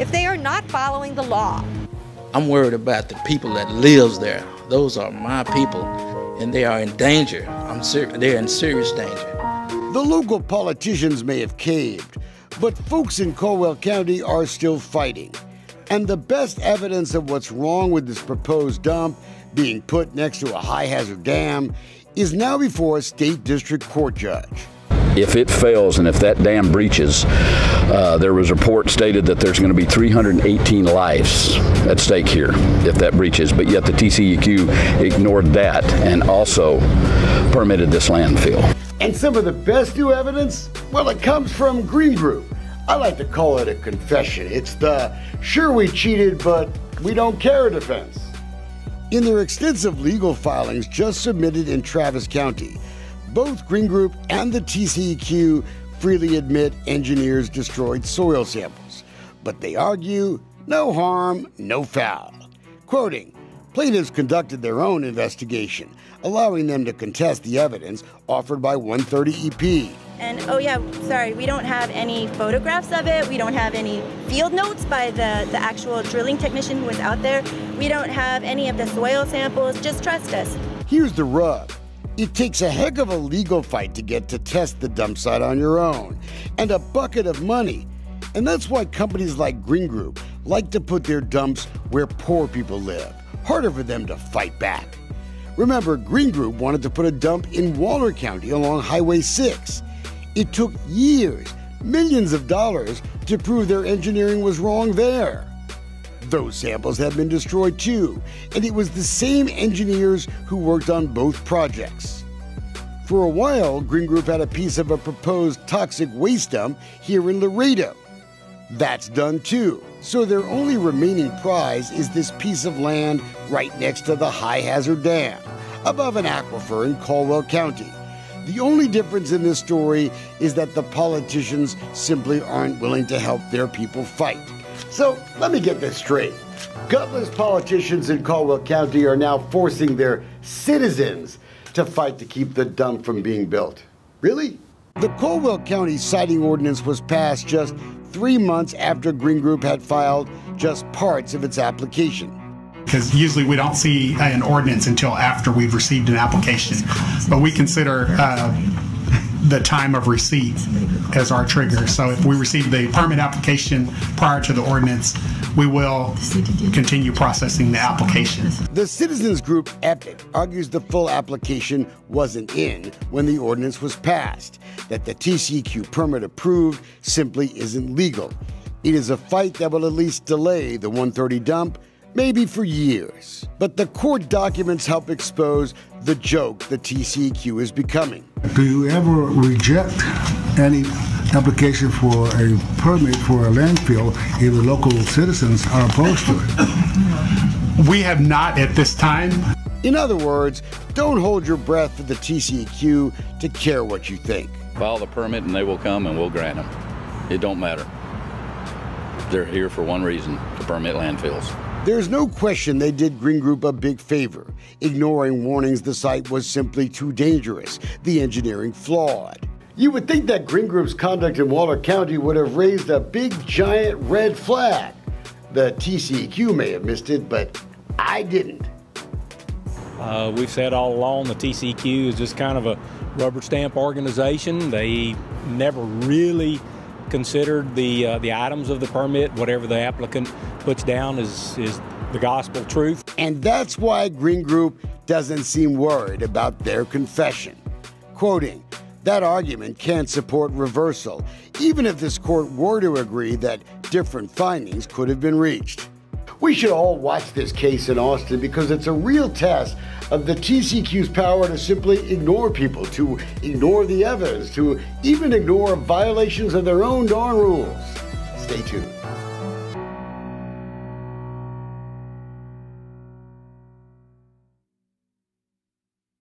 if they are not following the law. I'm worried about the people that lives there. Those are my people, and they are in danger. I'm ser- they're in serious danger. The local politicians may have caved, but folks in Caldwell County are still fighting. And the best evidence of what's wrong with this proposed dump being put next to a high hazard dam is now before a state district court judge. If it fails and if that dam breaches, uh, there was a report stated that there's going to be 318 lives at stake here if that breaches, but yet the TCEQ ignored that and also permitted this landfill. And some of the best new evidence, well, it comes from Green Group. I like to call it a confession. It's the sure we cheated, but we don't care defense. In their extensive legal filings just submitted in Travis County, both Green Group and the TCEQ freely admit engineers destroyed soil samples, but they argue no harm, no foul. Quoting, plaintiffs conducted their own investigation, allowing them to contest the evidence offered by 130 EP. And oh yeah, sorry, we don't have any photographs of it. We don't have any field notes by the, the actual drilling technician who was out there. We don't have any of the soil samples. Just trust us. Here's the rub. It takes a heck of a legal fight to get to test the dump site on your own, and a bucket of money. And that's why companies like Green Group like to put their dumps where poor people live. Harder for them to fight back. Remember, Green Group wanted to put a dump in Waller County along Highway 6. It took years, millions of dollars, to prove their engineering was wrong there. Those samples have been destroyed too, and it was the same engineers who worked on both projects. For a while, Green Group had a piece of a proposed toxic waste dump here in Laredo. That's done too, so their only remaining prize is this piece of land right next to the High Hazard Dam, above an aquifer in Caldwell County. The only difference in this story is that the politicians simply aren't willing to help their people fight. So let me get this straight. Gutless politicians in Caldwell County are now forcing their citizens to fight to keep the dump from being built. Really? The Caldwell County siting ordinance was passed just three months after Green Group had filed just parts of its application because usually we don't see an ordinance until after we've received an application. But we consider uh, the time of receipt as our trigger. So if we receive the permit application prior to the ordinance, we will continue processing the application. The citizens group EPIC argues the full application wasn't in when the ordinance was passed, that the TCEQ permit approved simply isn't legal. It is a fight that will at least delay the 130 dump maybe for years. But the court documents help expose the joke the TCEQ is becoming. Do you ever reject any application for a permit for a landfill if the local citizens are opposed to it? We have not at this time. In other words, don't hold your breath for the TCEQ to care what you think. File the permit and they will come and we'll grant them. It don't matter. They're here for one reason, to permit landfills. There's no question they did Green Group a big favor, ignoring warnings the site was simply too dangerous, the engineering flawed. You would think that Green Group's conduct in Waller County would have raised a big giant red flag. The TCEQ may have missed it, but I didn't. Uh, we've said all along the TCEQ is just kind of a rubber stamp organization. They never really considered the uh, the items of the permit, whatever the applicant puts down is is the gospel truth. And that's why Green Group doesn't seem worried about their confession. Quoting, that argument can't support reversal, even if this court were to agree that different findings could have been reached. We should all watch this case in Austin because it's a real test of the TCEQ's power to simply ignore people, to ignore the evidence, to even ignore violations of their own darn rules. Stay tuned.